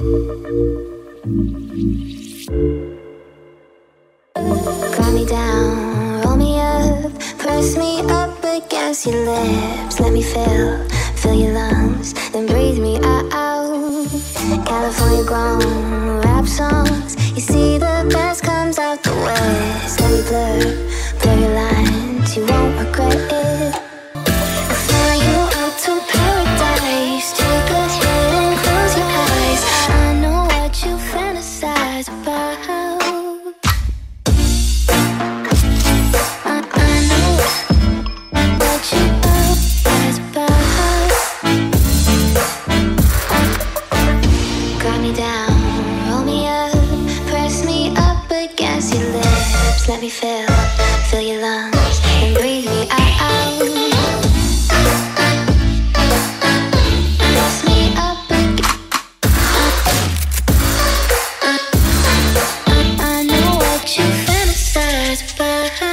Calm me down, roll me up, press me up against your lips. Let me fill, fill your lungs, then breathe me out. California grown rap songs. You see the best comes out the west. Let me blur, blur Me down, roll me up, press me up against your lips. Let me fill, fill your lungs, and breathe me out. Press me up against. I know what you fantasize about.